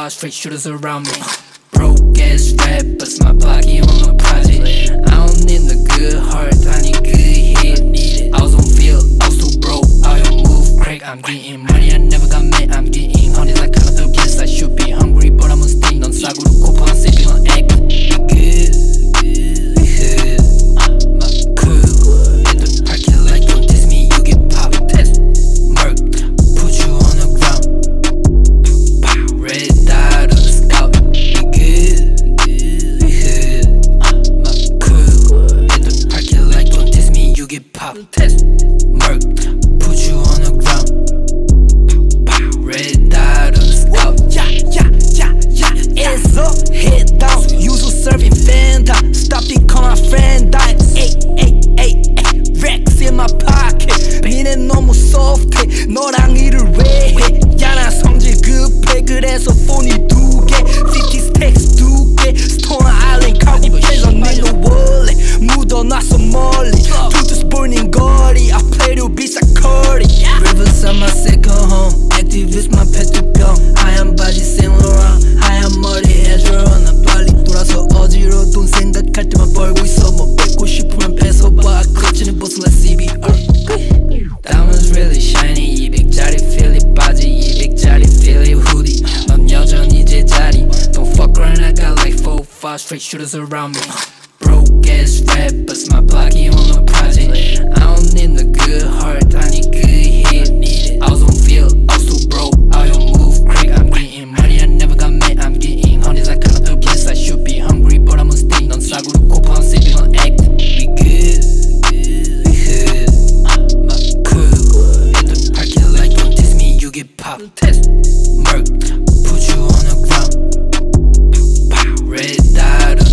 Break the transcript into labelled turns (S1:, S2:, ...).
S1: five straight shooters around me. Broke ass rappers, my popped. Test, murk, put you on the ground. Red dot on the scalp.
S2: Yeah, yeah, yeah, yeah. It's up, head down. Usual serving fender. Stop it, call my friend. Die. Ay, ay, ay, ay. Rex in my pocket. 비는 너무 soft해. 너랑 일 I play to be Sakori.
S1: Riverside, my second home. Activist, my pet to go. 하얀 바지 Saint Laurent. 하얀 머리 해줘. 나 빨리 돌아서 어지러 돈 생각할 때만 벌고 있어. 뭐 뺏고 싶으면 뺏어봐. 클치는 벗은 like CBR. Diamonds really shiny. 200짜리 필립 바지. 200짜리 필립 hoodie. 넌 여전히 제자리. Don't fuck around, I got like four, five straight shooters around me. Broke ass rappers, my pocket on a project. I don't need murk, put you on the ground. Red dot.